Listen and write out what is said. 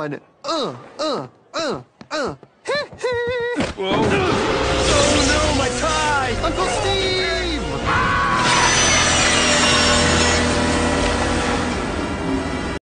on. Uh, uh, uh, uh. Whoa.